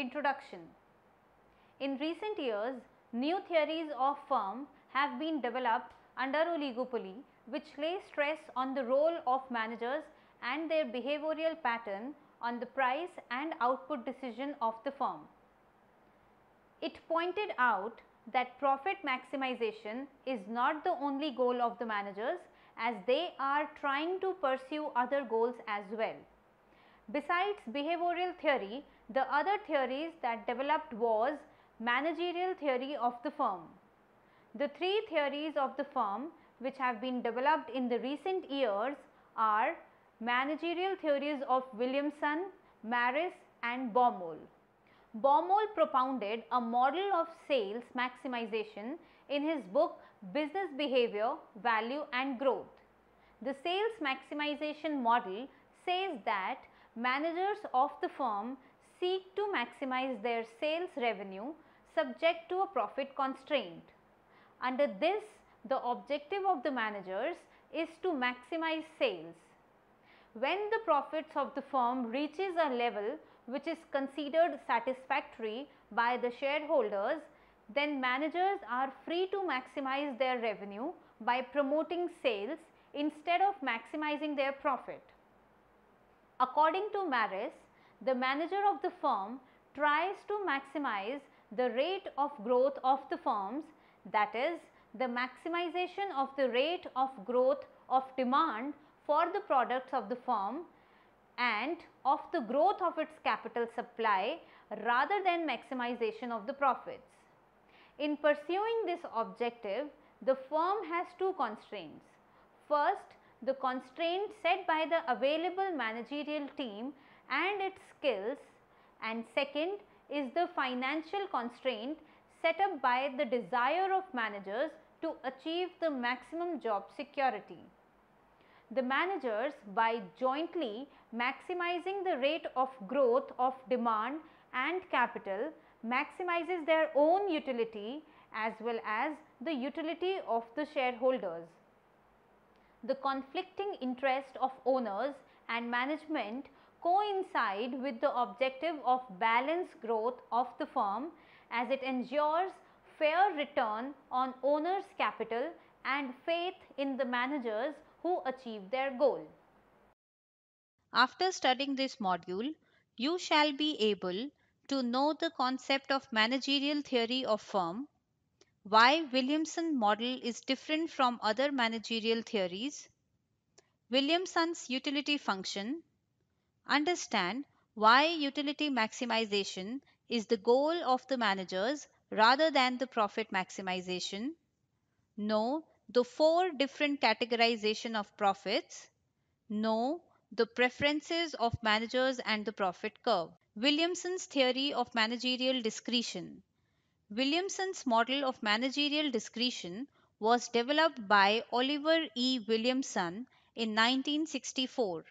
Introduction In recent years, new theories of firm have been developed under oligopoly which lay stress on the role of managers and their behavioral pattern on the price and output decision of the firm. It pointed out that profit maximization is not the only goal of the managers as they are trying to pursue other goals as well. Besides behavioral theory, the other theories that developed was managerial theory of the firm. The three theories of the firm which have been developed in the recent years are managerial theories of Williamson, Marris and Baumol. Baumol propounded a model of sales maximization in his book Business Behavior, Value and Growth. The sales maximization model says that managers of the firm seek to maximize their sales revenue subject to a profit constraint. Under this, the objective of the managers is to maximize sales. When the profits of the firm reaches a level which is considered satisfactory by the shareholders, then managers are free to maximize their revenue by promoting sales instead of maximizing their profit. According to Marris, the manager of the firm tries to maximize the rate of growth of the firms that is the maximization of the rate of growth of demand for the products of the firm and of the growth of its capital supply rather than maximization of the profits. In pursuing this objective, the firm has two constraints. First, the constraint set by the available managerial team and its skills and second is the financial constraint set up by the desire of managers to achieve the maximum job security the managers by jointly maximizing the rate of growth of demand and capital maximizes their own utility as well as the utility of the shareholders. The conflicting interest of owners and management coincide with the objective of balanced growth of the firm as it ensures fair return on owners capital and faith in the managers who achieve their goal. After studying this module, you shall be able to know the concept of managerial theory of firm, why Williamson model is different from other managerial theories, Williamson's utility function, understand why utility maximization is the goal of the managers rather than the profit maximization, know the four different categorization of profits, know the preferences of managers and the profit curve. Williamson's theory of managerial discretion. Williamson's model of managerial discretion was developed by Oliver E. Williamson in 1964.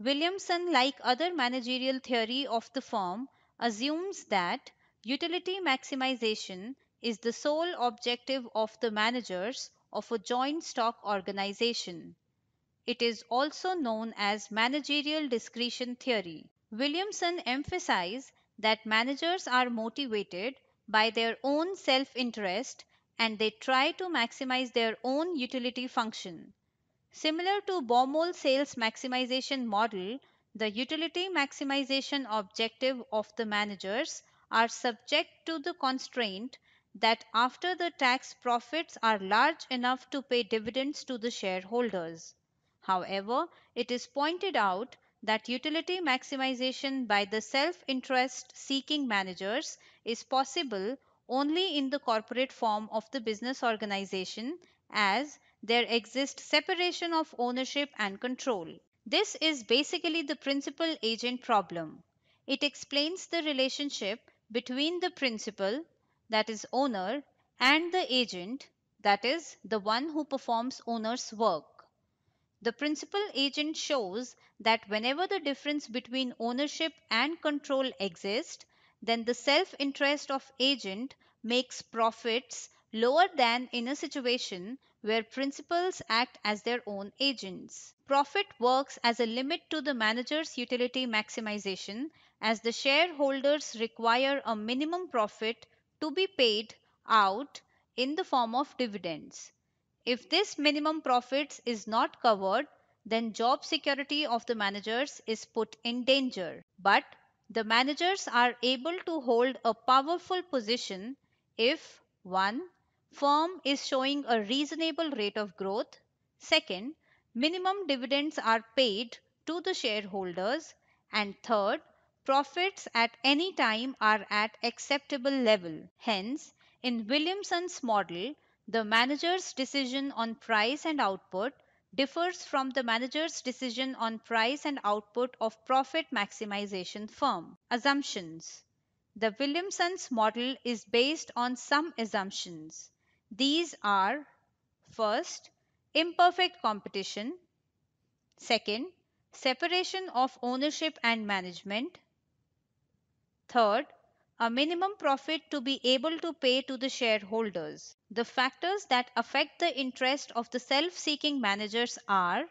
Williamson, like other managerial theory of the firm, assumes that utility maximization is the sole objective of the managers of a joint stock organization. It is also known as managerial discretion theory. Williamson emphasized that managers are motivated by their own self-interest and they try to maximize their own utility function. Similar to Baumol sales maximization model, the utility maximization objective of the managers are subject to the constraint that after the tax profits are large enough to pay dividends to the shareholders. However, it is pointed out that utility maximization by the self-interest seeking managers is possible only in the corporate form of the business organization as there exists separation of ownership and control. This is basically the principal agent problem. It explains the relationship between the principal that is owner and the agent that is the one who performs owner's work. The principal agent shows that whenever the difference between ownership and control exists, then the self-interest of agent makes profits lower than in a situation where principals act as their own agents. Profit works as a limit to the manager's utility maximization as the shareholders require a minimum profit to be paid out in the form of dividends. If this minimum profits is not covered, then job security of the managers is put in danger. But the managers are able to hold a powerful position if 1. Firm is showing a reasonable rate of growth. Second, minimum dividends are paid to the shareholders. And third, profits at any time are at acceptable level. Hence, in Williamson's model, the manager's decision on price and output differs from the manager's decision on price and output of profit maximization firm. Assumptions The Williamson's model is based on some assumptions. These are first, imperfect competition, second, separation of ownership and management, third, a minimum profit to be able to pay to the shareholders. The factors that affect the interest of the self-seeking managers are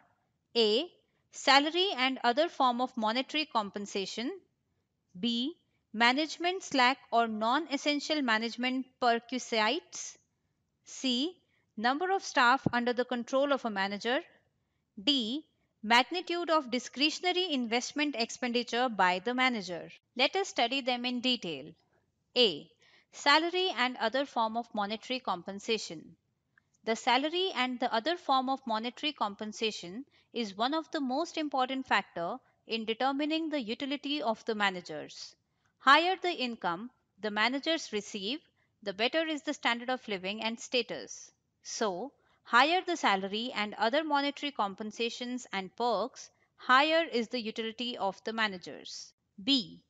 A. Salary and other form of monetary compensation. B. Management slack or non-essential management perquisites. C. Number of staff under the control of a manager. D. Magnitude of discretionary investment expenditure by the manager. Let us study them in detail. A. Salary and other form of monetary compensation. The salary and the other form of monetary compensation is one of the most important factor in determining the utility of the managers. Higher the income the managers receive, the better is the standard of living and status. So, higher the salary and other monetary compensations and perks, higher is the utility of the managers. B.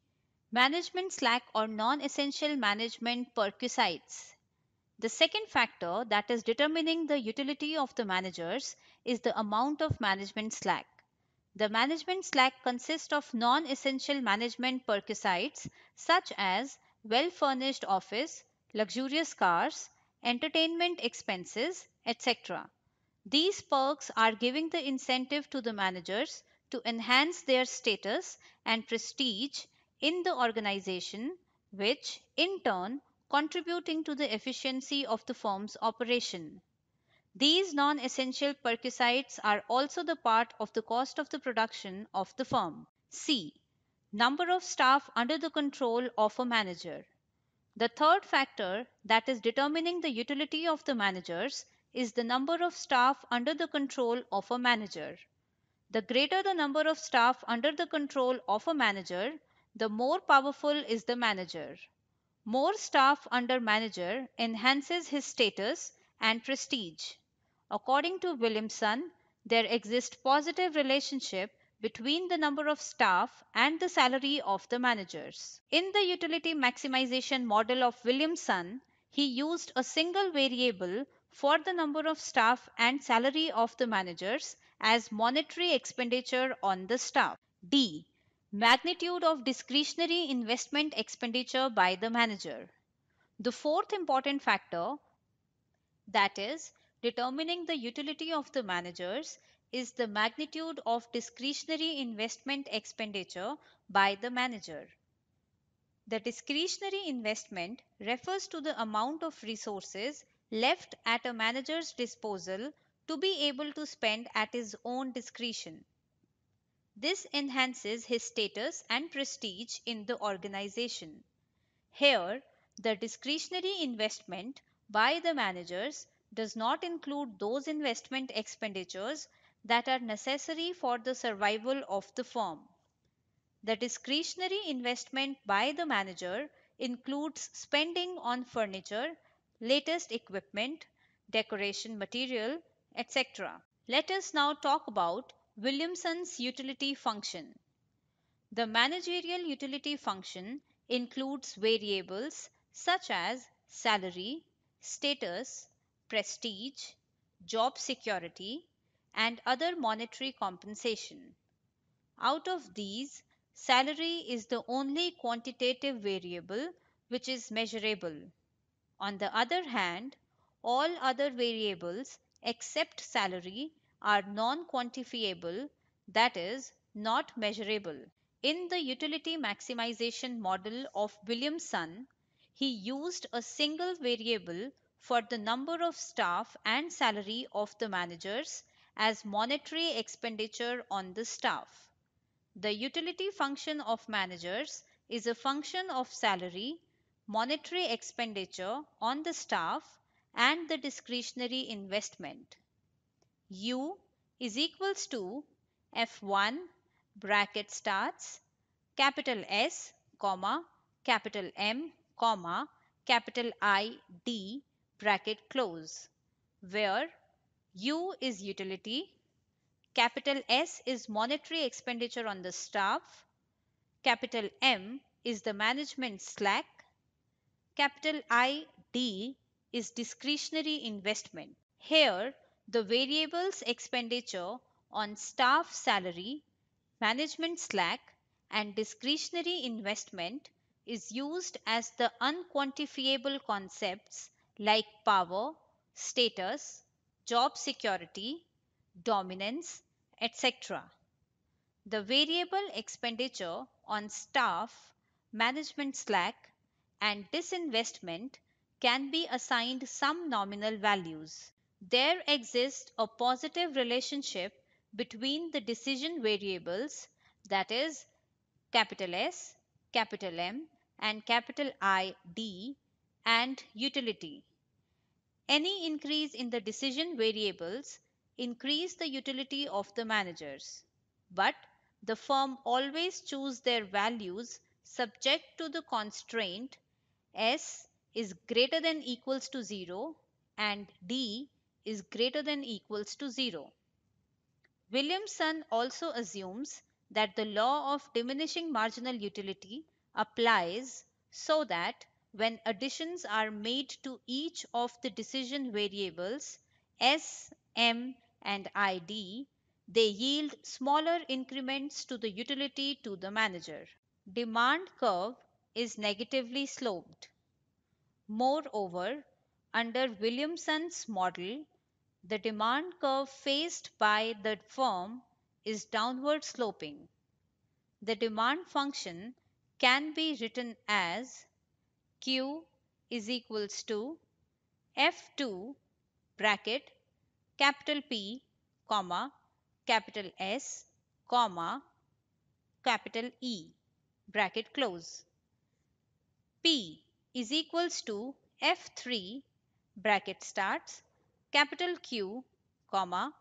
Management slack or non-essential management perquisites. The second factor that is determining the utility of the managers is the amount of management slack. The management slack consists of non-essential management perquisites such as well-furnished office, luxurious cars, entertainment expenses, etc. These perks are giving the incentive to the managers to enhance their status and prestige in the organization, which in turn contributing to the efficiency of the firm's operation. These non-essential perquisites are also the part of the cost of the production of the firm. C. Number of staff under the control of a manager. The third factor that is determining the utility of the managers is the number of staff under the control of a manager. The greater the number of staff under the control of a manager, the more powerful is the manager. More staff under manager enhances his status and prestige. According to Williamson, there exists positive relationship between the number of staff and the salary of the managers. In the utility maximization model of Williamson, he used a single variable for the number of staff and salary of the managers as monetary expenditure on the staff. D. Magnitude of discretionary investment expenditure by the manager. The fourth important factor, that is, determining the utility of the managers, is the magnitude of discretionary investment expenditure by the manager. The discretionary investment refers to the amount of resources left at a manager's disposal to be able to spend at his own discretion. This enhances his status and prestige in the organization. Here, the discretionary investment by the managers does not include those investment expenditures that are necessary for the survival of the firm. The discretionary investment by the manager includes spending on furniture, latest equipment, decoration material, etc. Let us now talk about Williamson's utility function. The managerial utility function includes variables such as salary, status, prestige, job security, and other monetary compensation. Out of these, salary is the only quantitative variable which is measurable. On the other hand, all other variables except salary are non-quantifiable, that is, not measurable. In the utility maximization model of Williamson, he used a single variable for the number of staff and salary of the managers as monetary expenditure on the staff. The utility function of managers is a function of salary, monetary expenditure on the staff, and the discretionary investment. U is equals to F1 bracket starts capital S comma capital M comma capital I D bracket close where U is utility, capital S is monetary expenditure on the staff, capital M is the management slack, capital I D is discretionary investment. Here the variables expenditure on staff salary, management slack, and discretionary investment is used as the unquantifiable concepts like power, status, job security, dominance, etc. The variable expenditure on staff, management slack, and disinvestment can be assigned some nominal values there exists a positive relationship between the decision variables that is capital S, capital M and capital I D and utility. Any increase in the decision variables increase the utility of the managers. But the firm always choose their values subject to the constraint S is greater than equals to 0 and D is greater than equals to 0. Williamson also assumes that the law of diminishing marginal utility applies so that when additions are made to each of the decision variables S, M and ID, they yield smaller increments to the utility to the manager. Demand curve is negatively sloped. Moreover, under Williamson's model, the demand curve faced by the firm is downward sloping. The demand function can be written as Q is equals to F2 bracket capital P comma capital S comma capital E bracket close. P is equals to F3 bracket starts capital Q, comma,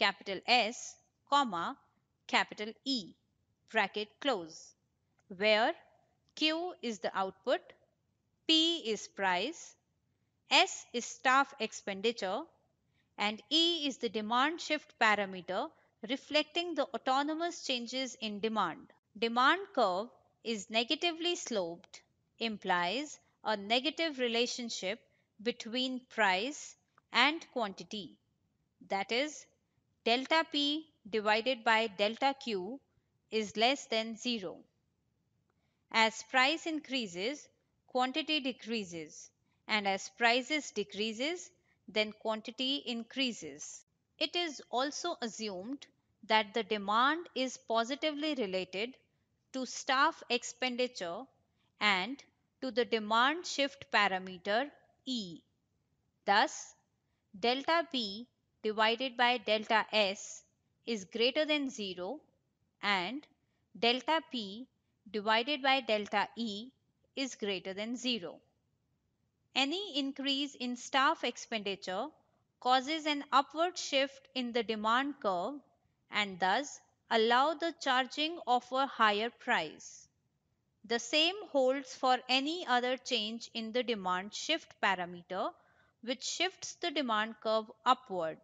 capital S, comma, capital E, bracket close, where Q is the output, P is price, S is staff expenditure, and E is the demand shift parameter reflecting the autonomous changes in demand. Demand curve is negatively sloped implies a negative relationship between price and quantity. That is, delta P divided by delta Q is less than 0. As price increases, quantity decreases and as prices decreases, then quantity increases. It is also assumed that the demand is positively related to staff expenditure and to the demand shift parameter E. Thus, delta P divided by delta S is greater than 0 and delta P divided by delta E is greater than 0. Any increase in staff expenditure causes an upward shift in the demand curve and thus allow the charging of a higher price. The same holds for any other change in the demand shift parameter which shifts the demand curve upward.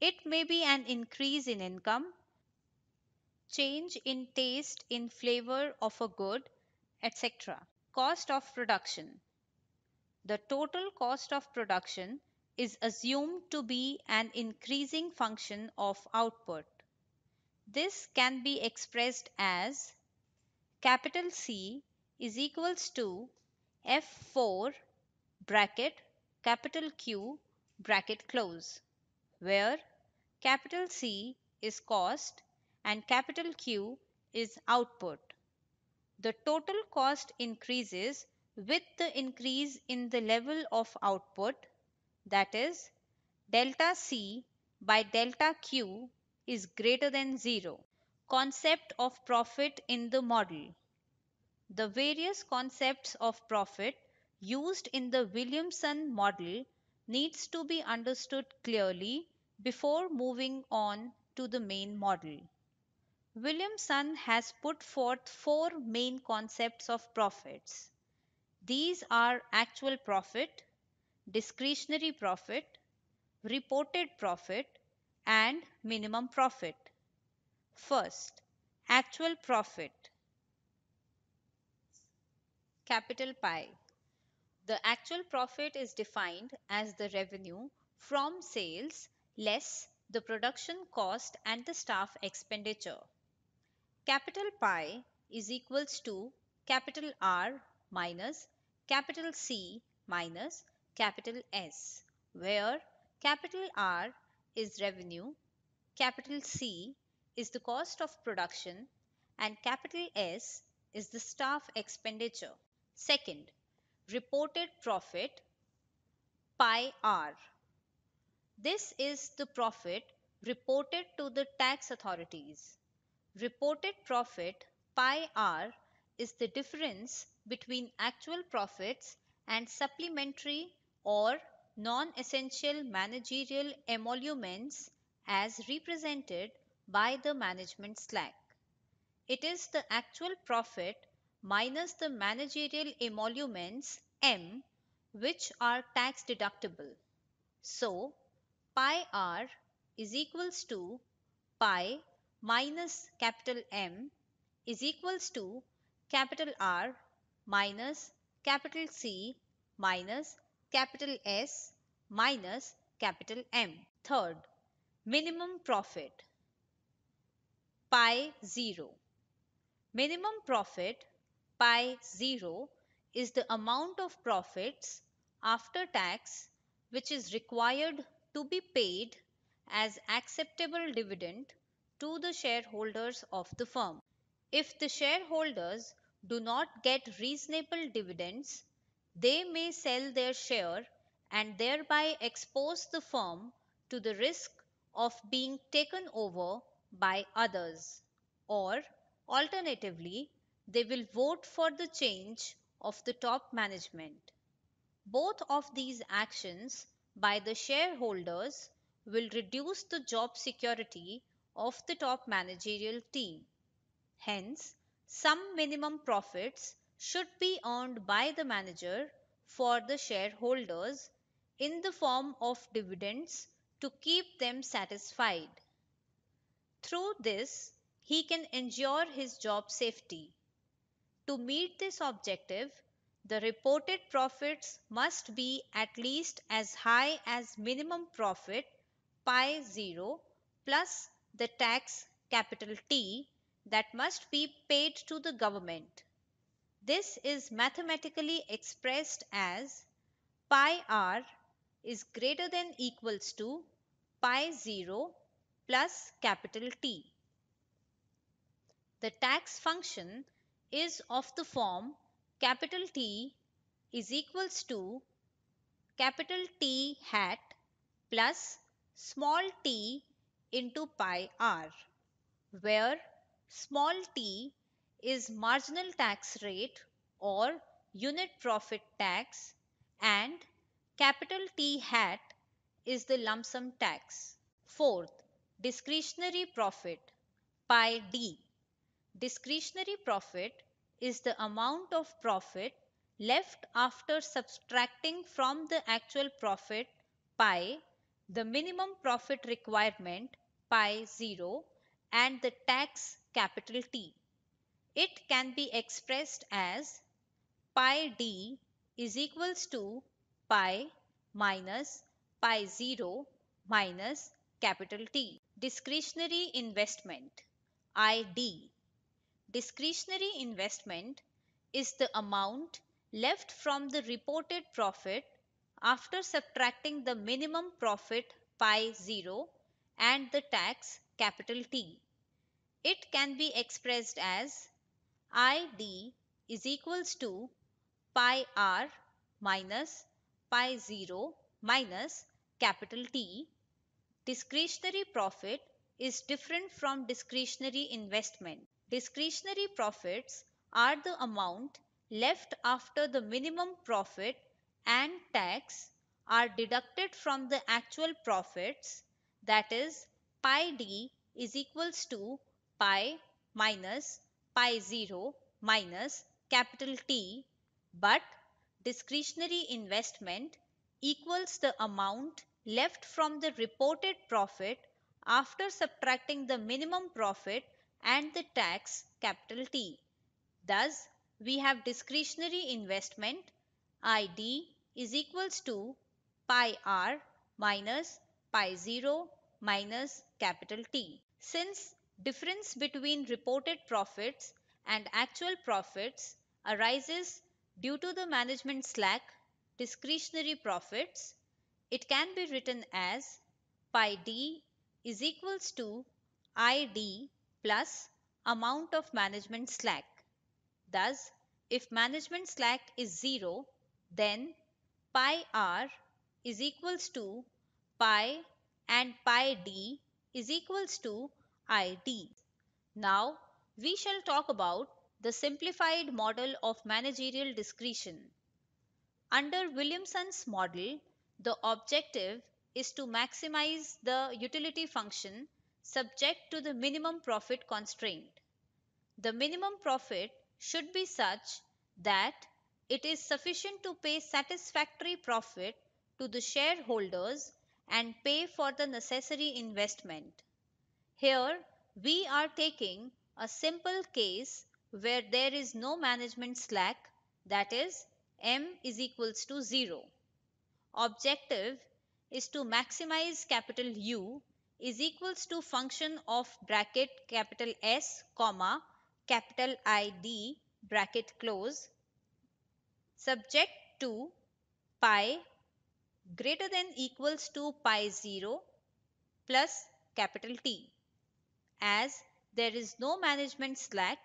It may be an increase in income, change in taste in flavor of a good, etc. Cost of production. The total cost of production is assumed to be an increasing function of output. This can be expressed as capital C is equals to F4 bracket capital Q bracket close, where capital C is cost and capital Q is output. The total cost increases with the increase in the level of output that is delta C by delta Q is greater than 0. Concept of profit in the model. The various concepts of profit used in the Williamson model needs to be understood clearly before moving on to the main model. Williamson has put forth four main concepts of profits. These are actual profit, discretionary profit, reported profit, and minimum profit. First, actual profit. Capital Pi. The actual profit is defined as the revenue from sales less the production cost and the staff expenditure. Capital Pi is equals to capital R minus capital C minus capital S, where capital R is revenue, capital C is the cost of production, and capital S is the staff expenditure. Second, reported profit pi r. This is the profit reported to the tax authorities. Reported profit pi r is the difference between actual profits and supplementary or non-essential managerial emoluments as represented by the management slack. It is the actual profit minus the managerial emoluments M which are tax deductible. So, pi r is equals to pi minus capital M is equals to capital R minus capital C minus capital S minus capital M. Third, minimum profit pi 0. Minimum profit pi 0 is the amount of profits after tax which is required to be paid as acceptable dividend to the shareholders of the firm. If the shareholders do not get reasonable dividends, they may sell their share and thereby expose the firm to the risk of being taken over by others. Or alternatively, they will vote for the change of the top management. Both of these actions by the shareholders will reduce the job security of the top managerial team. Hence, some minimum profits should be earned by the manager for the shareholders in the form of dividends to keep them satisfied. Through this, he can ensure his job safety. To meet this objective, the reported profits must be at least as high as minimum profit pi 0 plus the tax capital T that must be paid to the government. This is mathematically expressed as pi r is greater than equals to pi 0 plus capital T. The tax function is of the form capital T is equals to capital T hat plus small t into pi r, where small t is marginal tax rate or unit profit tax and capital T hat is the lump sum tax. Fourth, discretionary profit pi d Discretionary profit is the amount of profit left after subtracting from the actual profit pi the minimum profit requirement pi 0 and the tax capital T. It can be expressed as pi d is equals to pi minus pi 0 minus capital T. Discretionary investment ID Discretionary investment is the amount left from the reported profit after subtracting the minimum profit pi 0 and the tax capital T. It can be expressed as ID is equals to pi r minus pi 0 minus capital T. Discretionary profit is different from discretionary investment. Discretionary profits are the amount left after the minimum profit and tax are deducted from the actual profits that is pi d is equals to pi minus pi 0 minus capital T but discretionary investment equals the amount left from the reported profit after subtracting the minimum profit and the tax capital T. Thus, we have discretionary investment ID is equals to pi r minus pi 0 minus capital T. Since difference between reported profits and actual profits arises due to the management slack discretionary profits, it can be written as pi d is equals to id plus amount of management slack. Thus, if management slack is 0, then pi r is equals to pi and pi d is equals to id. Now, we shall talk about the simplified model of managerial discretion. Under Williamson's model, the objective is to maximize the utility function subject to the minimum profit constraint. The minimum profit should be such that it is sufficient to pay satisfactory profit to the shareholders and pay for the necessary investment. Here, we are taking a simple case where there is no management slack that is m is equals to 0. Objective is to maximize capital U is equals to function of bracket capital S comma capital ID bracket close subject to pi greater than equals to pi 0 plus capital T. As there is no management slack,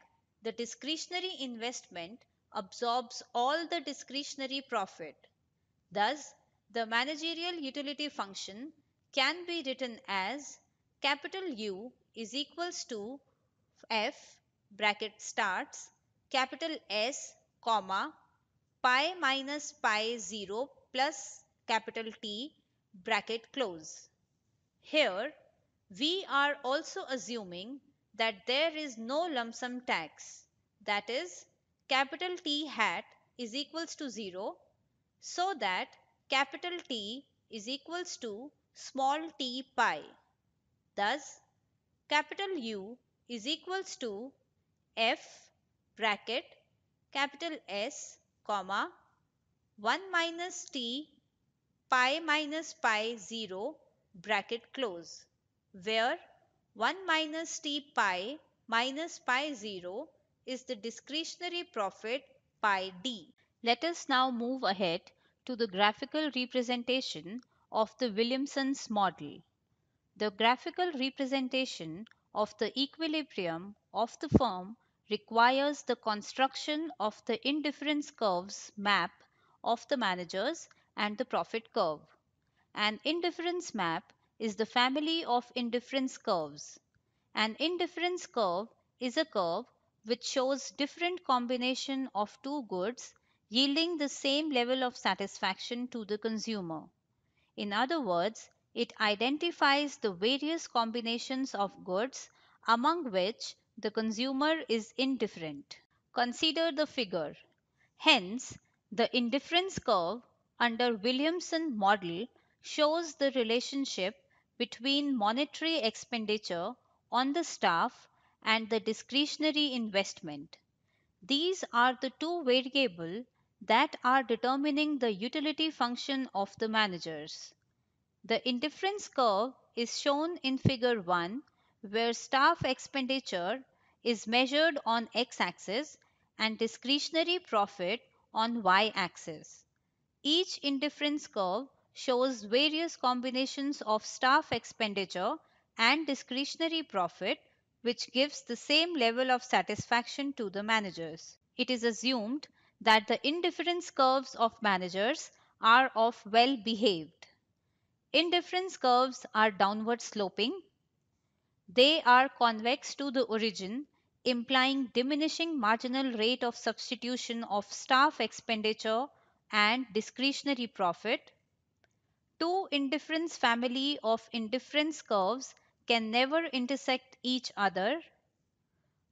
the discretionary investment absorbs all the discretionary profit. Thus, the managerial utility function can be written as capital U is equals to F bracket starts capital S comma pi minus pi 0 plus capital T bracket close. Here, we are also assuming that there is no lump sum tax that is capital T hat is equals to 0 so that capital T is equals to small t pi. Thus, capital U is equals to f bracket capital S comma 1 minus t pi minus pi 0 bracket close where 1 minus t pi minus pi 0 is the discretionary profit pi d. Let us now move ahead to the graphical representation of the Williamson's model. The graphical representation of the equilibrium of the firm requires the construction of the indifference curves map of the managers and the profit curve. An indifference map is the family of indifference curves. An indifference curve is a curve which shows different combination of two goods yielding the same level of satisfaction to the consumer. In other words, it identifies the various combinations of goods among which the consumer is indifferent. Consider the figure. Hence, the indifference curve under Williamson model shows the relationship between monetary expenditure on the staff and the discretionary investment. These are the two variables that are determining the utility function of the managers. The indifference curve is shown in figure 1 where staff expenditure is measured on x-axis and discretionary profit on y-axis. Each indifference curve shows various combinations of staff expenditure and discretionary profit which gives the same level of satisfaction to the managers. It is assumed that the indifference curves of managers are of well behaved. Indifference curves are downward sloping. They are convex to the origin, implying diminishing marginal rate of substitution of staff expenditure and discretionary profit. Two indifference family of indifference curves can never intersect each other.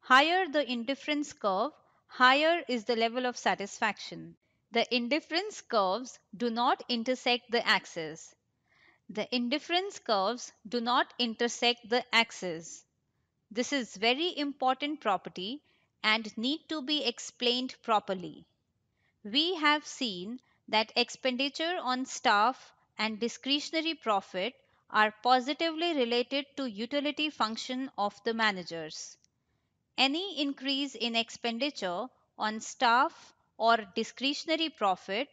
Higher the indifference curve, higher is the level of satisfaction. The indifference curves do not intersect the axis. The indifference curves do not intersect the axis. This is very important property and need to be explained properly. We have seen that expenditure on staff and discretionary profit are positively related to utility function of the managers. Any increase in expenditure on staff or discretionary profit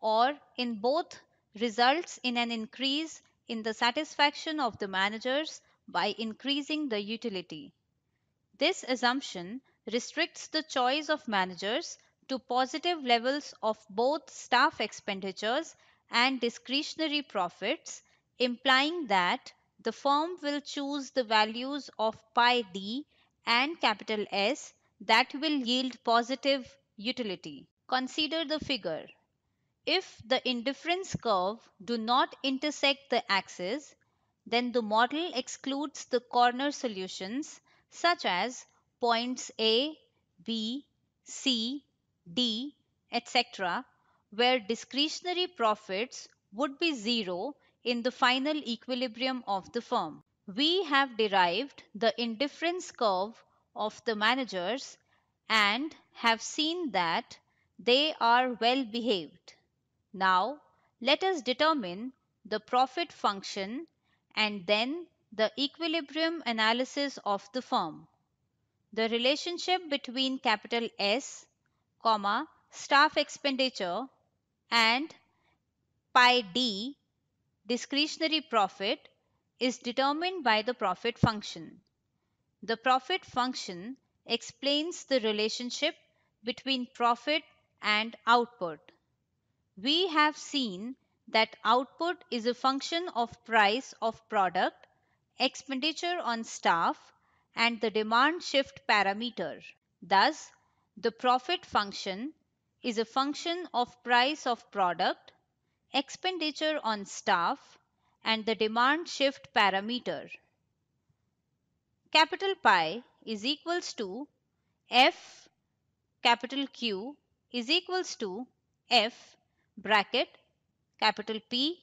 or in both results in an increase in the satisfaction of the managers by increasing the utility. This assumption restricts the choice of managers to positive levels of both staff expenditures and discretionary profits, implying that the firm will choose the values of pi d and capital S that will yield positive utility. Consider the figure. If the indifference curve do not intersect the axis, then the model excludes the corner solutions such as points A, B, C, D, etc., where discretionary profits would be zero in the final equilibrium of the firm. We have derived the indifference curve of the managers and have seen that they are well behaved. Now, let us determine the profit function and then the equilibrium analysis of the firm. The relationship between capital S, comma, staff expenditure and pi d discretionary profit is determined by the profit function. The profit function explains the relationship between profit and output we have seen that output is a function of price of product, expenditure on staff, and the demand shift parameter. Thus, the profit function is a function of price of product, expenditure on staff, and the demand shift parameter. Capital pi is equals to F capital Q is equals to F bracket capital P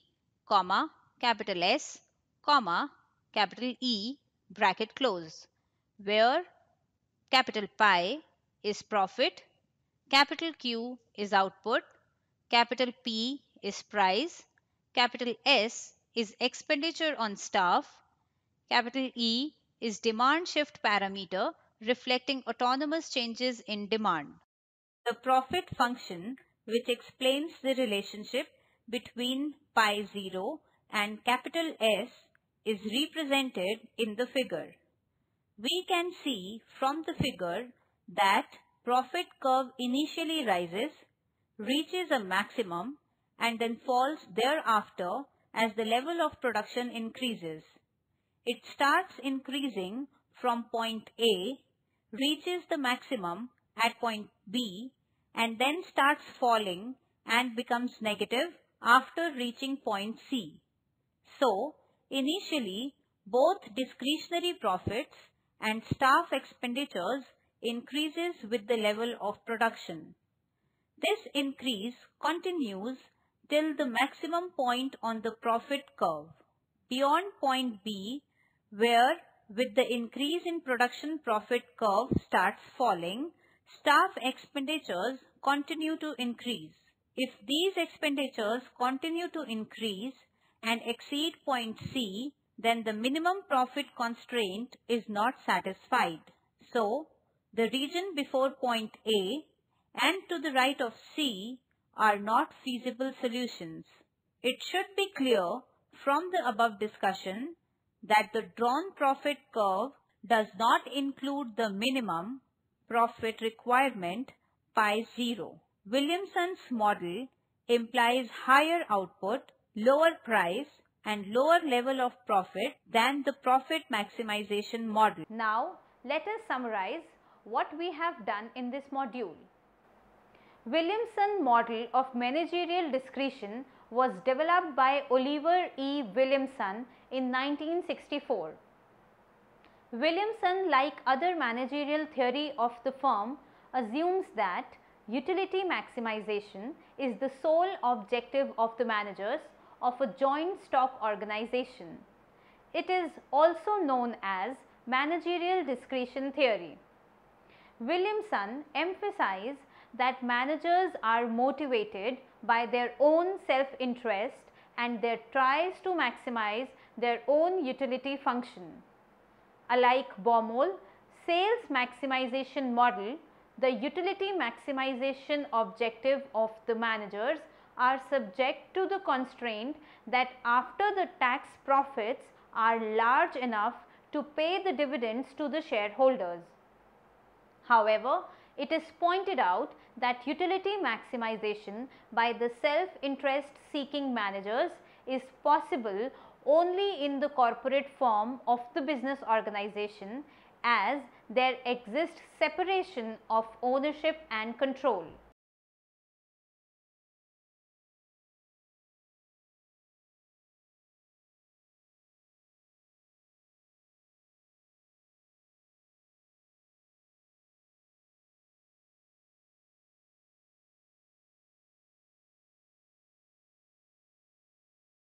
comma capital S comma capital E bracket close where capital pi is profit, capital Q is output, capital P is price, capital S is expenditure on staff, capital E is demand shift parameter reflecting autonomous changes in demand. The profit function which explains the relationship between pi 0 and capital S is represented in the figure. We can see from the figure that profit curve initially rises, reaches a maximum and then falls thereafter as the level of production increases. It starts increasing from point A, reaches the maximum at point B and then starts falling and becomes negative after reaching point C. So, initially, both discretionary profits and staff expenditures increases with the level of production. This increase continues till the maximum point on the profit curve. Beyond point B, where with the increase in production profit curve starts falling, staff expenditures continue to increase. If these expenditures continue to increase and exceed point C, then the minimum profit constraint is not satisfied. So, the region before point A and to the right of C are not feasible solutions. It should be clear from the above discussion that the drawn profit curve does not include the minimum profit requirement pi 0. Williamson's model implies higher output, lower price and lower level of profit than the profit maximization model. Now, let us summarize what we have done in this module. Williamson model of managerial discretion was developed by Oliver E. Williamson in 1964. Williamson, like other managerial theory of the firm, assumes that utility maximization is the sole objective of the managers of a joint stock organization. It is also known as managerial discretion theory. Williamson emphasized that managers are motivated by their own self-interest and their tries to maximize their own utility function. Alike Baumol, sales maximization model, the utility maximization objective of the managers are subject to the constraint that after the tax profits are large enough to pay the dividends to the shareholders. However, it is pointed out that utility maximization by the self-interest seeking managers is possible only in the corporate form of the business organization as there exists separation of ownership and control.